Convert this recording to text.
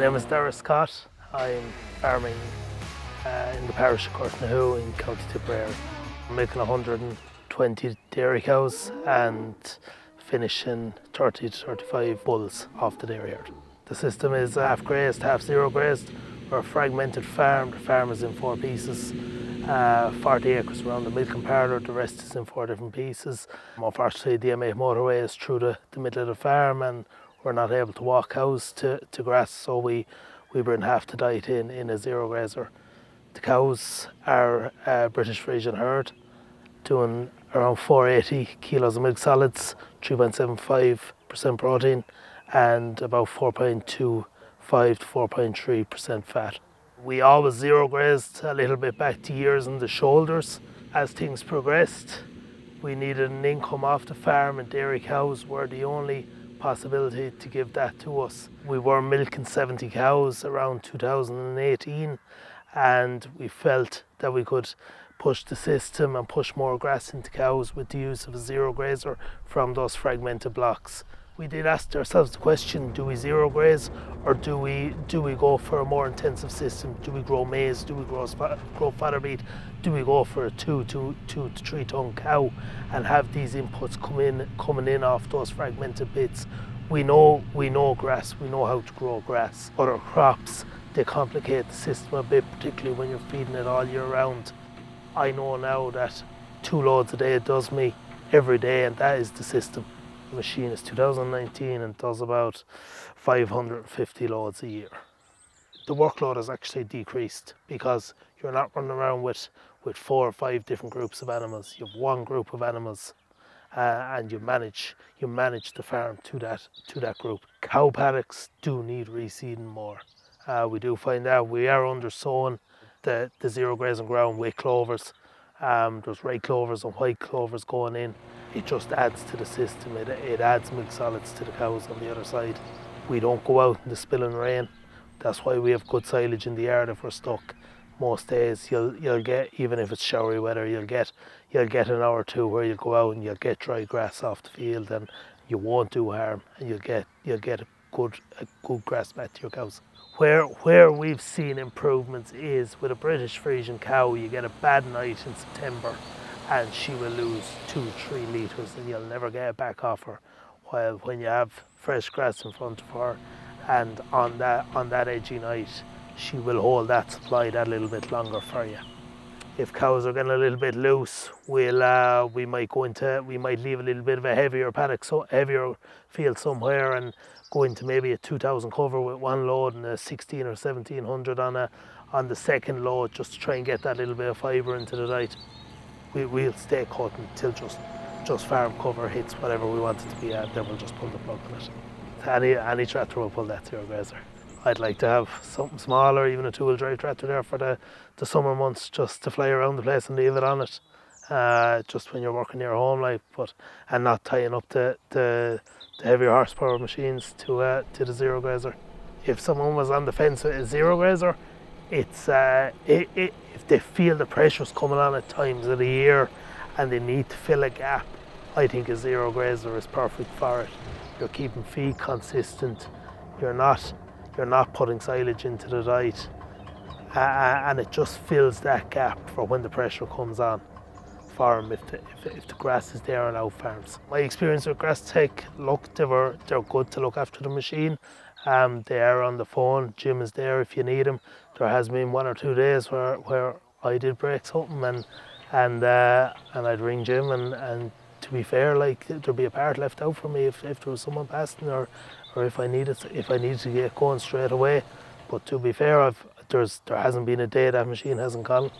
name is Darragh Scott. I'm farming uh, in the parish of Courtnahoe in County Tipperary. I'm milking 120 dairy cows and finishing 30 to 35 bulls off the dairy yard. The system is half grazed, half zero grazed. We're a fragmented farm. The farm is in four pieces. Uh, 40 acres around the milking parlour, the rest is in four different pieces. Unfortunately, the M8 motorway is through the, the middle of the farm and we're not able to walk cows to, to grass, so we, we bring half the diet in in a zero grazer. The cows are a British Friesian herd, doing around 480 kilos of milk solids, 3.75% protein, and about 4.25 to 4.3% fat. We always zero grazed a little bit back to years and the shoulders. As things progressed, we needed an income off the farm and dairy cows were the only possibility to give that to us. We were milking 70 cows around 2018 and we felt that we could push the system and push more grass into cows with the use of a zero grazer from those fragmented blocks we did ask ourselves the question do we zero graze or do we do we go for a more intensive system? Do we grow maize? Do we grow, grow fodder beet do we go for a two, two, two to three ton cow and have these inputs come in coming in off those fragmented bits? We know we know grass we know how to grow grass. Other crops they complicate the system a bit particularly when you're feeding it all year round. I know now that two loads a day does me every day and that is the system the machine is 2019 and does about 550 loads a year. The workload has actually decreased because you're not running around with, with four or five different groups of animals. You have one group of animals uh, and you manage you manage the farm to that to that group. Cow paddocks do need reseeding more. Uh, we do find out we are undersown the, the zero grazing ground with clovers. Um, there's red clovers and white clovers going in it just adds to the system. It, it adds milk solids to the cows on the other side. We don't go out in the spilling rain. That's why we have good silage in the yard if we're stuck. Most days you'll you'll get even if it's showery weather, you'll get you'll get an hour or two where you'll go out and you'll get dry grass off the field and you won't do harm and you'll get you'll get good a good grass back to your cows. Where where we've seen improvements is with a British Friesian cow, you get a bad night in September and she will lose two, three litres and you'll never get it back off her. While when you have fresh grass in front of her and on that, on that edgy night, she will hold that supply that little bit longer for you. If cows are getting a little bit loose, we'll uh, we might go into we might leave a little bit of a heavier paddock, so heavier field somewhere, and go into maybe a 2,000 cover with one load and a 16 or 1700 on a on the second load, just to try and get that little bit of fibre into the diet we, we'll stay cut until just just farm cover hits whatever we want it to be at, then we'll just pull the plug on it. Any, any tractor will pull that zero grazer. I'd like to have something smaller, even a two-wheel drive tractor there for the, the summer months, just to fly around the place and leave it on it. Uh, just when you're working your home life, but and not tying up the, the, the heavier horsepower machines to uh, to the zero grazer. If someone was on the fence with a zero grazer, it's uh, it, it, if they feel the pressure's coming on at times of the year and they need to fill a gap, I think a zero grazer is perfect for it. You're keeping feed consistent. You're not you're not putting silage into the diet, uh, and it just fills that gap for when the pressure comes on them if the, if, if the grass is there on out farms. My experience with Grastech, look, they were they're good to look after the machine. Um, they are on the phone. Jim is there if you need him. There has been one or two days where, where I did break something and and uh, and I'd ring Jim and, and to be fair, like there'd be a part left out for me if, if there was someone passing or or if I needed if I needed to get going straight away. But to be fair, I've there's there hasn't been a day that machine hasn't gone.